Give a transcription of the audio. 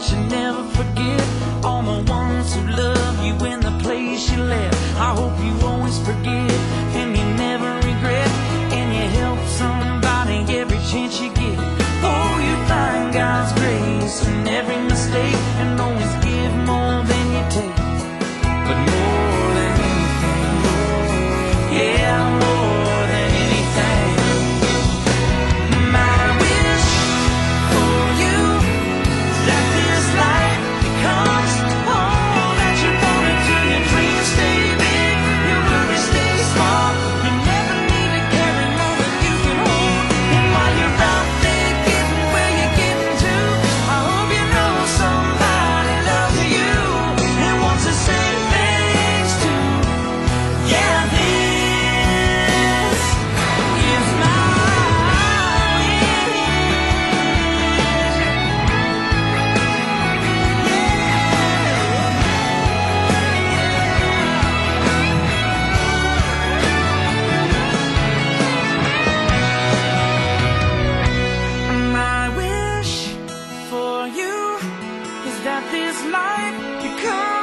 that you never forget. All the ones who love you in the place you left. I hope you always forgive and you never regret. And you help somebody every chance you get this life. Because